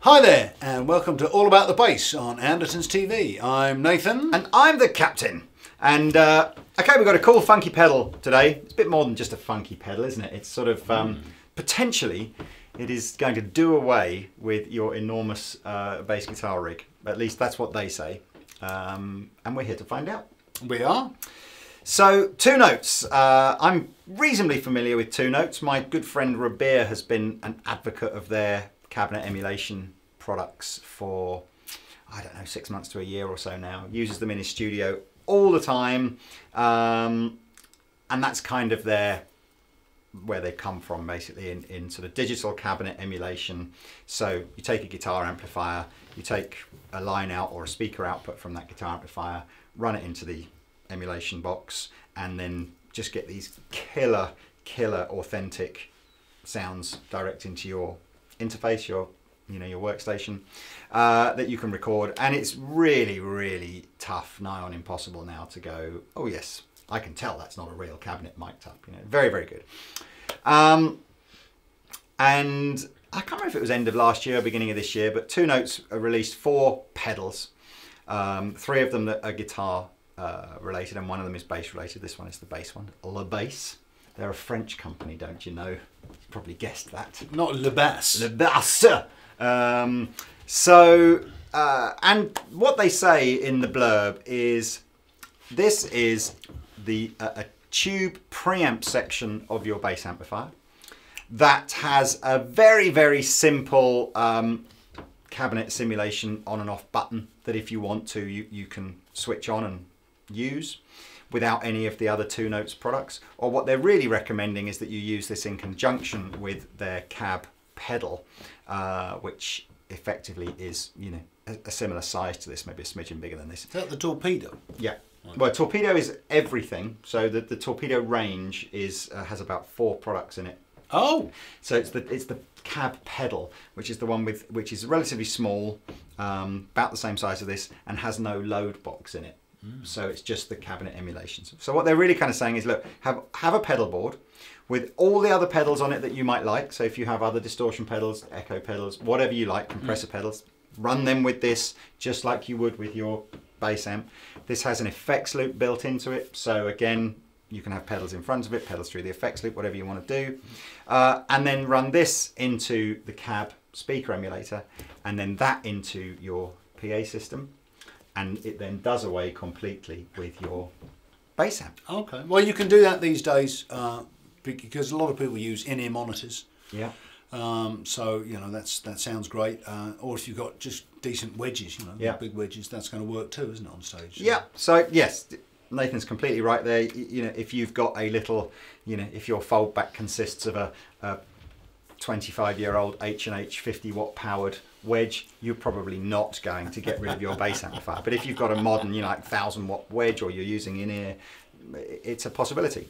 Hi there, and welcome to All About the Bass on Anderton's TV. I'm Nathan. And I'm the captain. And uh, okay, we've got a cool funky pedal today. It's a bit more than just a funky pedal, isn't it? It's sort of um, potentially it is going to do away with your enormous uh, bass guitar rig. At least that's what they say. Um, and we're here to find out. we are. So, Two Notes. Uh, I'm reasonably familiar with Two Notes. My good friend Rabea has been an advocate of their cabinet emulation products for, I don't know, six months to a year or so now. Uses them in his studio all the time. Um, and that's kind of their where they come from basically in, in sort of digital cabinet emulation. So you take a guitar amplifier, you take a line out or a speaker output from that guitar amplifier, run it into the emulation box, and then just get these killer, killer authentic sounds direct into your interface, your you know your workstation uh, that you can record. And it's really, really tough, nigh on impossible now to go. Oh yes, I can tell that's not a real cabinet mic'd up. You know, very, very good. Um, and I can't remember if it was end of last year, beginning of this year, but Two Notes released four pedals. Um, three of them that are guitar uh, related, and one of them is bass related. This one is the bass one, Le Bass. They're a French company, don't you know? You probably guessed that. Not Le Bass. Le Bass. Um, so, uh, and what they say in the blurb is this is the uh, a tube preamp section of your bass amplifier that has a very, very simple um, cabinet simulation on and off button that if you want to, you, you can switch on and use without any of the other Two Notes products. Or what they're really recommending is that you use this in conjunction with their cab pedal, uh, which effectively is, you know, a, a similar size to this, maybe a smidgen bigger than this. Is that the torpedo? Yeah. Well, torpedo is everything. So the, the torpedo range is uh, has about four products in it. Oh, So it's the it's the cab pedal, which is the one with which is relatively small, um, about the same size as this, and has no load box in it. So it's just the cabinet emulations. So what they're really kind of saying is, look, have have a pedal board with all the other pedals on it that you might like. So if you have other distortion pedals, echo pedals, whatever you like, compressor pedals, run them with this just like you would with your bass amp. This has an effects loop built into it. So again, you can have pedals in front of it, pedals through the effects loop, whatever you want to do. Uh, and then run this into the cab speaker emulator and then that into your PA system. And it then does away completely with your bass amp. okay. Well, you can do that these days uh, because a lot of people use in-ear monitors. Yeah. Um, so you know that's that sounds great. Uh, or if you've got just decent wedges, you know, Yeah. big wedges, that's going to work too, isn't it, on stage? Yeah. So yes, Nathan's completely right there. You know, if you've got a little, you know, if your foldback consists of a, a 25 year old H and H 50 watt powered wedge, you're probably not going to get rid of your bass amplifier. But if you've got a modern, you know, like thousand watt wedge, or you're using in ear, it's a possibility.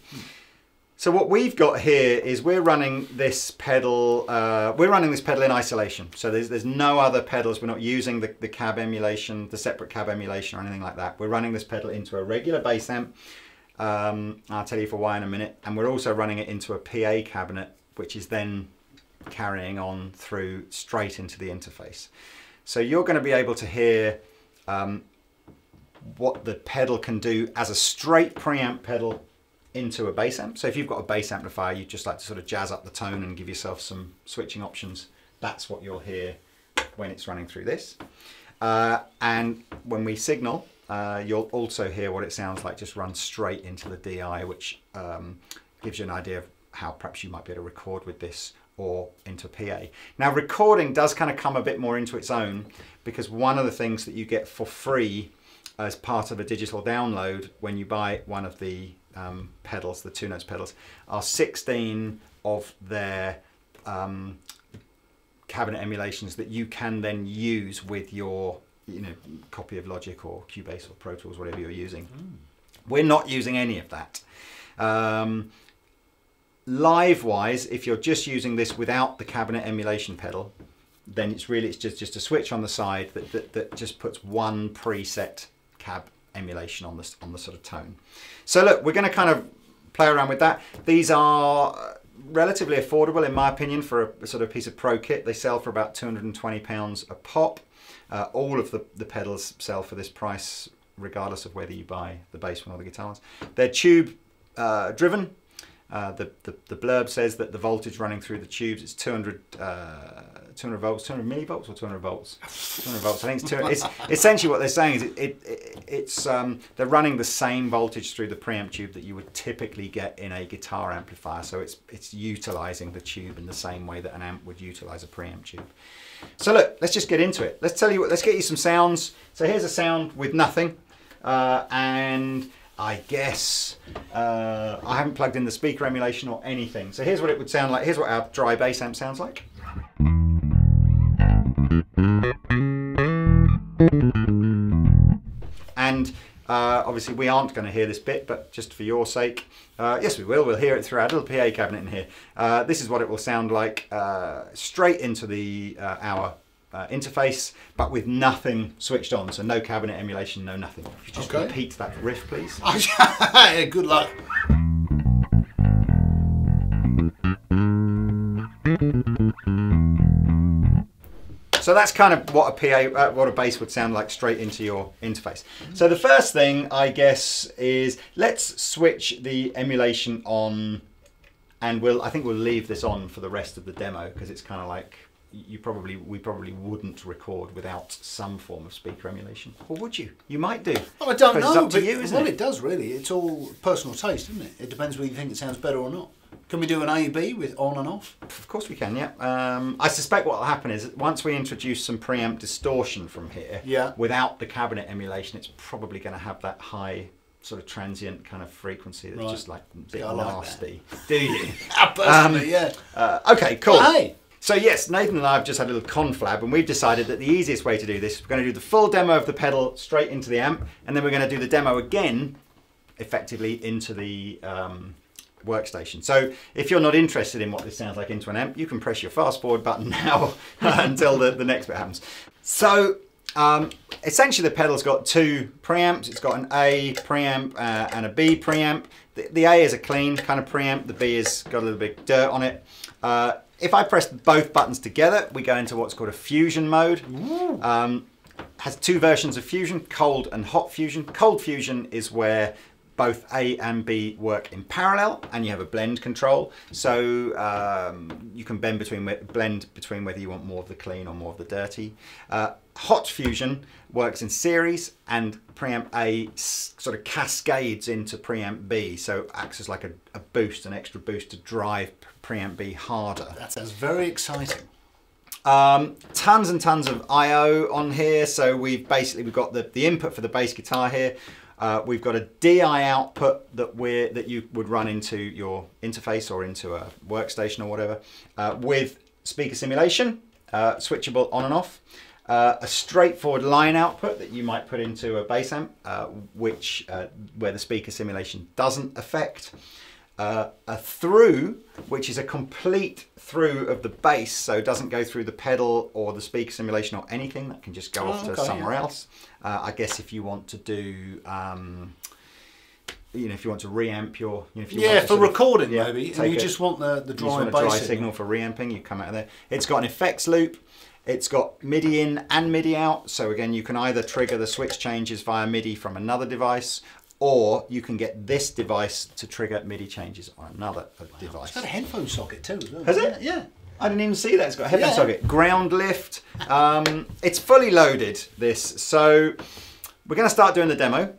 So what we've got here is we're running this pedal. Uh, we're running this pedal in isolation. So there's there's no other pedals. We're not using the, the cab emulation, the separate cab emulation, or anything like that. We're running this pedal into a regular bass amp. Um, I'll tell you for why in a minute. And we're also running it into a PA cabinet, which is then carrying on through straight into the interface. So you're going to be able to hear um, what the pedal can do as a straight preamp pedal into a bass amp. So if you've got a bass amplifier, you'd just like to sort of jazz up the tone and give yourself some switching options. That's what you'll hear when it's running through this. Uh, and when we signal, uh, you'll also hear what it sounds like just run straight into the DI, which um, gives you an idea of how perhaps you might be able to record with this or into PA. Now recording does kind of come a bit more into its own because one of the things that you get for free as part of a digital download when you buy one of the um, pedals, the two notes pedals, are 16 of their um, cabinet emulations that you can then use with your you know copy of Logic or Cubase or Pro Tools, whatever you're using. We're not using any of that. Um, live wise, if you're just using this without the cabinet emulation pedal, then it's really it's just just a switch on the side that, that, that just puts one preset cab emulation on the on the sort of tone. So look, we're going to kind of play around with that. These are relatively affordable, in my opinion, for a, sort of piece of pro kit. They sell for about £220 a pop. Uh, all of the, the pedals sell for this price, regardless of whether you buy the bass one or the guitar ones. They're tube uh, driven. Uh, the, the, the blurb says that the voltage running through the tubes is 200, uh, 200 volts, 200 millivolts or 200 volts? 200 volts. I think it's, 200, it's essentially what they're saying is it, it, it it's um, they're running the same voltage through the preamp tube that you would typically get in a guitar amplifier. So it's it's utilizing the tube in the same way that an amp would utilize a preamp tube. So look, let's just get into it. Let's tell you what. Let's get you some sounds. So here's a sound with nothing, uh, and I guess uh, I haven't plugged in the speaker emulation or anything. So here's what it would sound like. Here's what our dry bass amp sounds like. And uh, obviously we aren't going to hear this bit, but just for your sake, uh, yes we will, we'll hear it through our little PA cabinet in here. Uh, this is what it will sound like uh, straight into the uh, our uh, interface, but with nothing switched on, so no cabinet emulation, no nothing. If you just Okay. repeat that riff, please. Good luck. So that's kind of what a PA, uh, what a bass would sound like straight into your interface. So the first thing, I guess, is let's switch the emulation on, and we'll. I think we'll leave this on for the rest of the demo because it's kind of like you probably we probably wouldn't record without some form of speaker emulation, or would you? You might do. Well, I don't know, It's up to but you, isn't well, it? it does really. It's all personal taste, isn't it? It depends whether you think it sounds better or not. Can we do an A B with on and off? Of course we can, yeah. Um, I suspect what will happen is once we introduce some preamp distortion from here, Yeah. without the cabinet emulation, it's probably going to have that high sort of transient kind of frequency that's Right. just like a bit like that. nasty. Do you? Personally, yeah. Uh, okay, cool. Well, hey. So yes, Nathan and I have just had a little conflab, and we've decided that the easiest way to do this, we're going to do the full demo of the pedal straight into the amp, and then we're going to do the demo again, effectively into the um, workstation. So if you're not interested in what this sounds like into an amp, you can press your fast forward button now until the, the next bit happens. So um, essentially the pedal's got two preamps. It's got an A preamp uh, and a B preamp. The, the A is a clean kind of preamp. The B has got a little bit of dirt on it. Uh, if I press both buttons together, we go into what's called a fusion mode. Um, has two versions of fusion, cold and hot fusion. Cold fusion is where both A and B work in parallel, and you have a blend control. So um, you can blend between blend between whether you want more of the clean or more of the dirty. Uh, hot fusion works in series, and preamp A sort of cascades into preamp B, so it acts as like a, a boost, an extra boost to drive preamp B harder. That sounds very exciting. Um, tons and tons of I/O on here. So we've basically we've got the, the input for the bass guitar here. Uh, we've got a DI output that we're that you would run into your interface or into a workstation or whatever uh, with speaker simulation, uh, switchable on and off. Uh, a straightforward line output that you might put into a bass amp, uh, which uh, where the speaker simulation doesn't affect uh, a through, which is a complete through of the bass, so it doesn't go through the pedal or the speaker simulation or anything. That can just go Oh, off to okay, somewhere yeah. else. Uh, I guess if you want to do, um, you know, if you want to reamp your, you know, if you Yeah, want for sort of- recording yeah, maybe, and you a- just want the, the dry dry signal. signal for reamping, you come out of there. It's got an effects loop. It's got MIDI in and MIDI out. So again, you can either trigger the switch changes via MIDI from another device, or you can get this device to trigger MIDI changes on another uh, device. It's got a headphone socket too. Has it? Yeah. I didn't even see that. It's got a headphone Yeah. socket, ground lift. Um, it's fully loaded. This, so we're going to start doing the demo.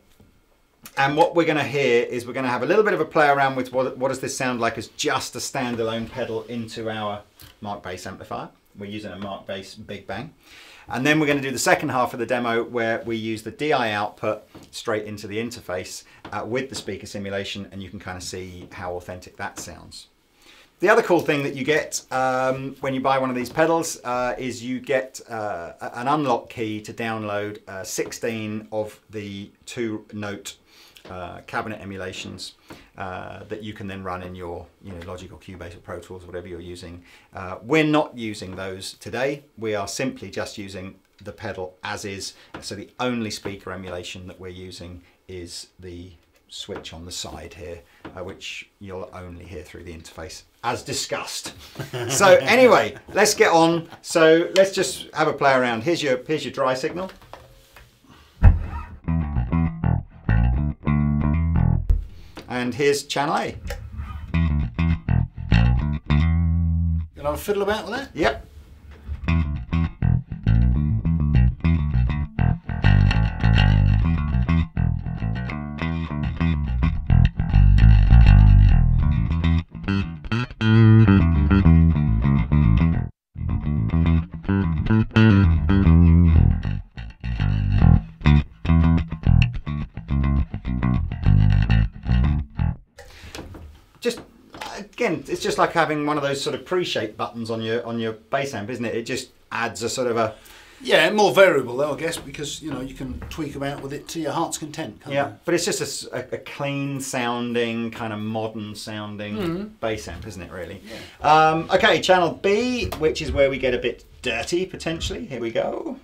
And what we're going to hear is we're going to have a little bit of a play around with what, what does this sound like as just a standalone pedal into our Markbass amplifier. We're using a Markbass Big Bang. And then we're going to do the second half of the demo where we use the DI output straight into the interface uh, with the speaker simulation and you can kind of see how authentic that sounds. The other cool thing that you get um, when you buy one of these pedals uh, is you get uh, an unlock key to download uh, 16 of the two note uh, cabinet emulations uh, that you can then run in your you know, Logic or Cubase or Pro Tools, whatever you're using. Uh, we're not using those today. We are simply just using the pedal as is. So the only speaker emulation that we're using is the switch on the side here, uh, which you'll only hear through the interface, as discussed. so anyway, let's get on. So let's just have a play around. Here's your here's your dry signal. And here's channel A. Can I have a fiddle about with that? Yep. Just again, it's just like having one of those sort of pre-shaped buttons on your on your bass amp, isn't it? It just adds a sort of a Yeah, more variable though, I guess, because you know you can tweak about with it to your heart's content. Can't yeah, but it's just a clean sounding, kind of modern sounding Mm-hmm. bass amp, isn't it? Really. Um, okay, channel B, which is where we get a bit dirty potentially. Here we go.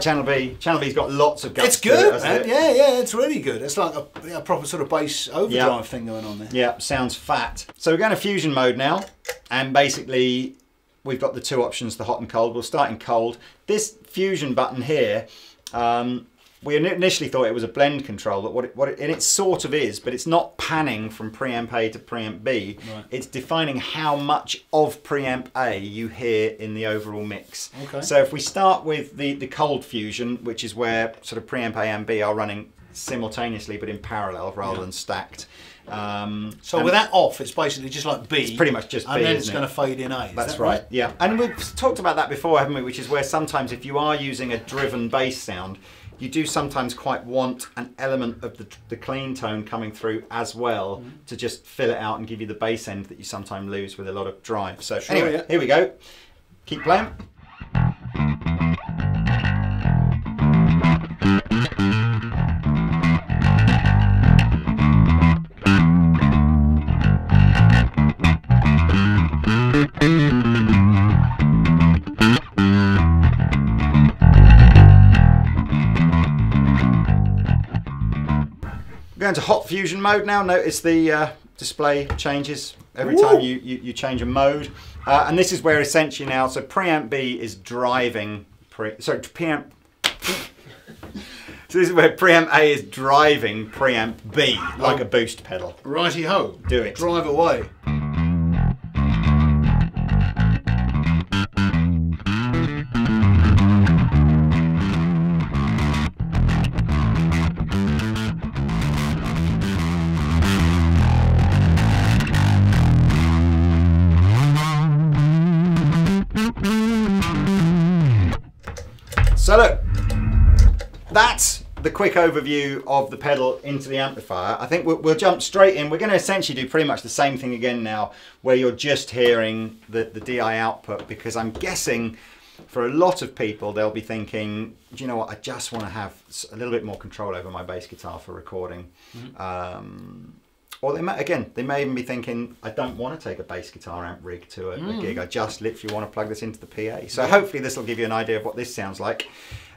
Like channel B. Channel B's got lots of guts. It's to it, good, man. it? Yeah, yeah, it's really good. It's like a, a proper sort of bass overdrive Yeah. thing going on there. Yeah, sounds fat. So we're going to fusion mode now, and basically we've got the two options, the hot and cold. We'll start in cold. This fusion button here, um, we initially thought it was a blend control, but what it, what it, and it sort of is, but it's not panning from preamp A to preamp B. Right. It's defining how much of preamp A you hear in the overall mix. Okay. So if we start with the, the cold fusion, which is where sort of preamp A and B are running simultaneously but in parallel rather Yeah. than stacked. Um, So with that off, it's basically just like B. It's pretty much just B, and then it's going to fade in A. That's that right. Yeah, and we've talked about that before, haven't we? Which is where sometimes if you are using a driven bass sound, you do sometimes quite want an element of the, the clean tone coming through as well Mm-hmm. to just fill it out and give you the bass end that you sometimes lose with a lot of drive. So Sure, anyway, yeah. here we go. Keep playing. Going to hot fusion mode now. Notice the uh, display changes every Woo! time you, you, you change a mode. Uh, and this is where essentially now, so preamp B is driving, pre, sorry, preamp, so this is where preamp A is driving preamp B like a boost pedal. Righty ho. Do it. Drive away. So look, that's the quick overview of the pedal into the amplifier. I think we'll, we'll jump straight in. We're going to essentially do pretty much the same thing again now, where you're just hearing the, the DI output, because I'm guessing for a lot of people, they'll be thinking, do you know what, I just want to have a little bit more control over my bass guitar for recording. Um, or they may, again, they may even be thinking, I don't want to take a bass guitar amp rig to a, a gig. I just literally want to plug this into the PA. So hopefully this will give you an idea of what this sounds like.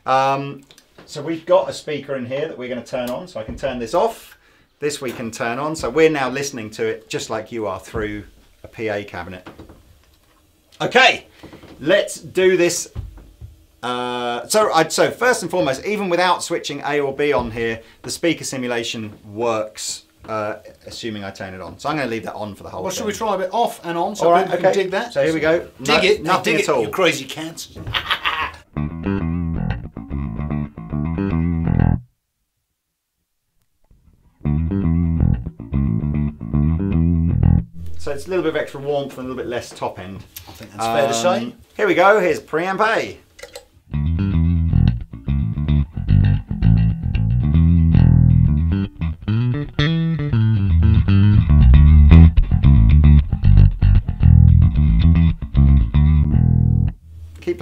Um, so we've got a speaker in here that we're going to turn on. So I can turn this off. This we can turn on. So we're now listening to it just like you are through a PA cabinet. Okay, let's do this. Uh, so, I, so first and foremost, even without switching A or B on here, the speaker simulation works, uh, assuming I turn it on. So I'm going to leave that on for the whole Well, thing. should we try a bit off and on so All right, people okay. can dig that? So here we go. Dig No- it. nothing dig at it, all. You crazy cats. So it's a little bit of extra warmth and a little bit less top end. I think that's fair to say. Um, Here we go. Here's preamp A.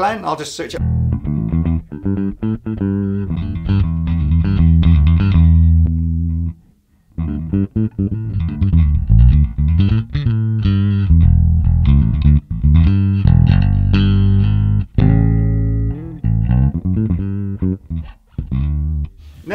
playing. I'll just switch it.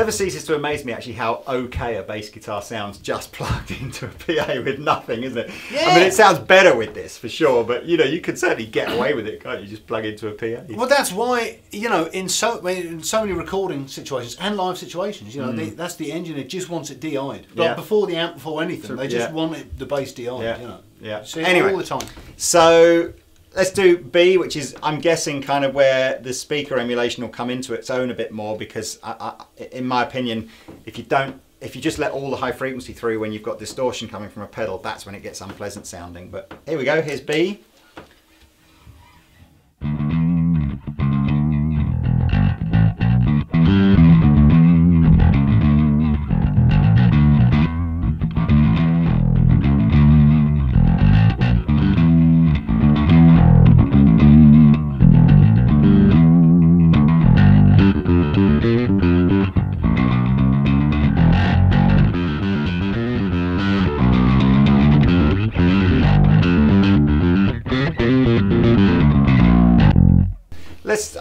Never ceases to amaze me actually how okay a bass guitar sounds just plugged into a PA with nothing, isn't it? I mean, it sounds better with this for sure, but you know, you could certainly get away with it, can't you? Just plug into a PA. Well, that's why you know in so in so many recording situations and live situations, you know, they, that's the engine. It just wants it DI'd, like Mm. Yeah. before the amp, before anything. So- they just yeah. want it, the bass DI'd. Yeah. You know, Yeah. See Anyway. all the time. So let's do B, which is I'm guessing kind of where the speaker emulation will come into its own a bit more because I, I, in my opinion, if you don't, if you just let all the high frequency through when you've got distortion coming from a pedal, that's when it gets unpleasant sounding. But here we go. Here's B.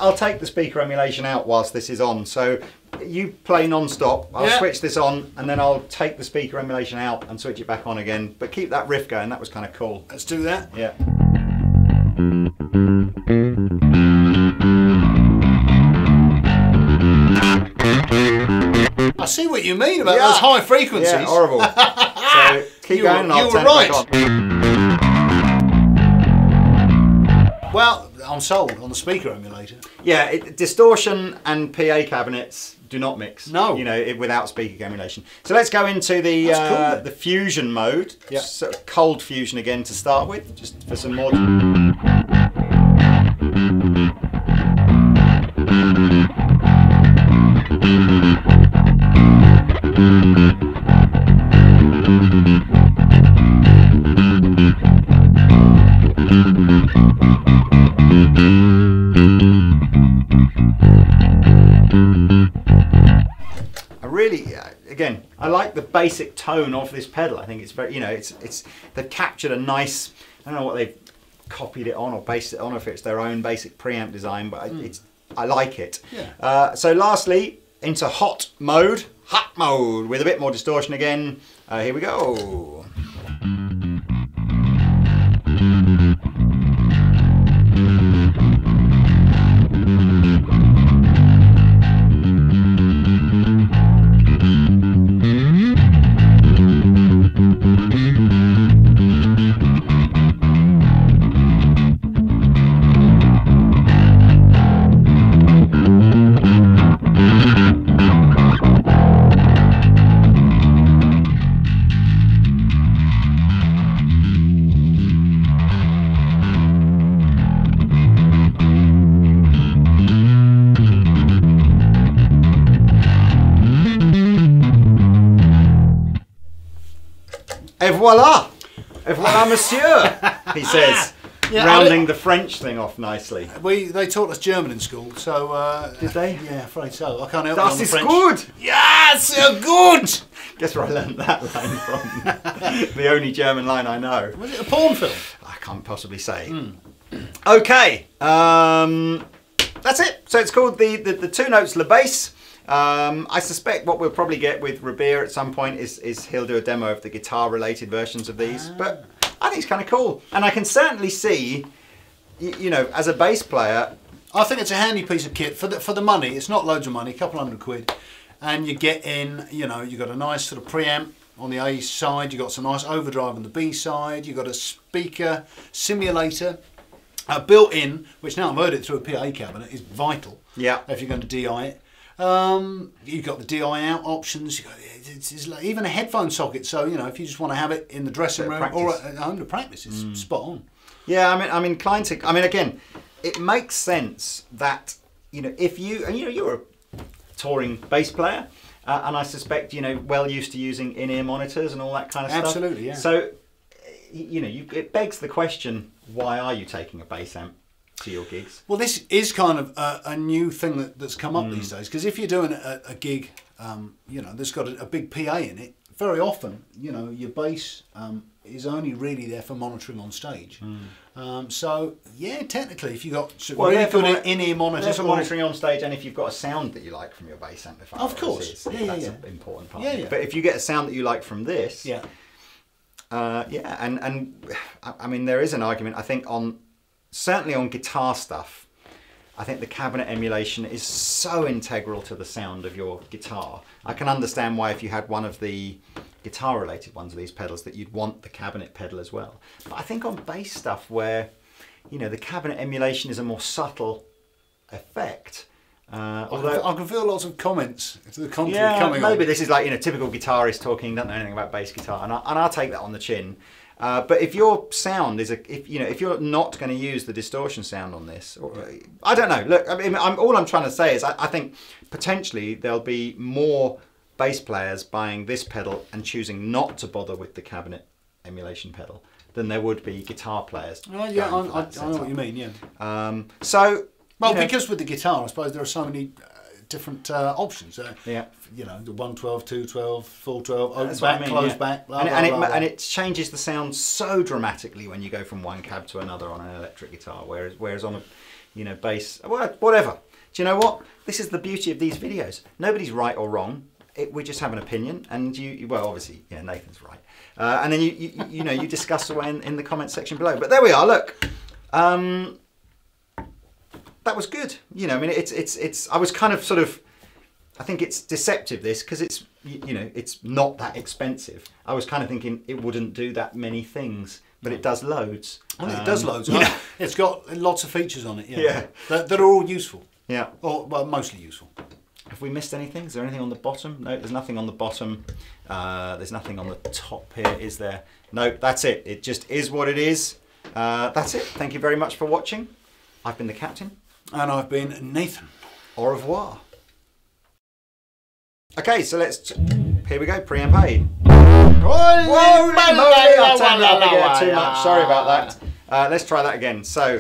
I'll take the speaker emulation out whilst this is on. So you play non-stop. I'll Yeah. switch this on, and then I'll take the speaker emulation out and switch it back on again. But keep that riff going. That was kind of cool. Let's do that. Yeah. I see what you mean about Yeah. those high frequencies. Yeah, horrible. so keep You going, were- you were on. Well, I'm sold on the speaker emulator. Yeah, it, distortion and PA cabinets do not mix. No. you know, it, without speaker emulation. So let's go into the That's cool, uh, the fusion mode. Yeah. So cold fusion again to start with, just for some more. Basic tone of this pedal. I think it's very, you know, it's it's they've captured a nice. I don't know what they've copied it on or based it on, or if it's their own basic preamp design, but I it's I like it. Yeah. Uh, so lastly, into hot mode, hot mode with a bit more distortion again. Uh, here we go. Et voilà! Et voilà, monsieur! He says, Yeah, rounding I- the French thing off nicely. We they taught us German in school, so uh, Did they? Yeah, afraid so. I can't help it Das on the ist French. gut! Yeah, so good. Guess where I learned that line from? the only German line I know. Was it a porn film? I can't possibly say. Hmm. Okay, um, that's it. So it's called the, the, the two notes Le Bass. Um, I suspect what we'll probably get with Rabea at some point is, is he'll do a demo of the guitar related versions of these. But I think it's kind of cool. And I can certainly see, you, you know, as a bass player, I think it's a handy piece of kit for the for the money. It's not loads of money, a couple hundred quid, and you get in. You know, you've got a nice sort of preamp on the A side. you've got some nice overdrive on the B side. you've got a speaker simulator. Uh, built in, which now I've heard it through a PA cabinet, is vital. Yeah. If you're going to DI it, um, you've got the DI out options. You got it's, it's like even a headphone socket. So you know, if you just want to have it in the dressing room of or practice. at home to practice, it's spot on. Yeah, I mean, I'm inclined to. I mean, again, it makes sense that you know if you and you know you're a touring bass player, uh, and I suspect you know well used to using in-ear monitors and all that kind of stuff. Absolutely, yeah. So, you know, you, it begs the question: Why are you taking a bass amp to your gigs? Well, this is kind of a, a new thing that, that's come up Mm. these days because if you're doing a, a gig, um, you know, that's got a, a big PA in it, very often, you know, your bass um, is only really there for monitoring on stage. Um, so, yeah, technically, if you've got Mm. Well, really good mon- in-ear monitors, There's for monitoring on stage, and if you've got a sound that you like from your bass amplifier, Of course. Yeah, yeah, that's yeah. an important part. Yeah, yeah. But if you get a sound that you like from this, yeah, Uh, yeah, and and I mean there is an argument. I think on certainly on guitar stuff, I think the cabinet emulation is so integral to the sound of your guitar. I can understand why if you had one of the guitar related ones of these pedals that you'd want the cabinet pedal as well. But I think on bass stuff where you know the cabinet emulation is a more subtle effect. Uh, although I can feel lots of comments to the contrary yeah, coming maybe on. this is like you know typical guitarist talking, don't know anything about bass guitar, and, I, and I'll take that on the chin. Uh, but if your sound is a, if you know, if you're not going to use the distortion sound on this, or, I don't know. Look, I mean, I'm, all I'm trying to say is, I, I think potentially there'll be more bass players buying this pedal and choosing not to bother with the cabinet emulation pedal than there would be guitar players. Oh, yeah, I, I, I know what you mean. Yeah. Um, so, Well, you know, because with the guitar, I suppose there are so many different uh, options. Uh, Yeah. You know, the 112, 212, full 12, open That's what back, I mean, close yeah. back, blah, and, blah, and, blah, it, and it changes the sound so dramatically when you go from one cab to another on an electric guitar, whereas whereas on a you know bass, whatever. Do you know what? This is the beauty of these videos. Nobody's right or wrong. It, we just have an opinion, and you, you- well, obviously, yeah, Nathan's right, uh, and then you, you you know you discuss away in, in the comment section below. But there we are. Look. Um, that was good. You know, I mean, it's it's it's. I was kind of sort of. I think it's deceptive this because it's you, know it's not that expensive. I was kind of thinking it wouldn't do that many things, but it does loads. I think it does Um, loads. you know. It's got lots of features on it. Yeah. Yeah. That, that are all useful. Yeah. Or, well, mostly useful. Have we missed anything? Is there anything on the bottom? No, there's nothing on the bottom. Uh, there's nothing on the top here, is there? No, that's it. It just is what it is. Uh, that's it. Thank you very much for watching. I've been the captain. And I've been Nathan. Au revoir. Okay, so let's. Here we go. Preamp A. Whoa, moly, I turned it up again too much. Sorry about that. Uh, let's try that again. So.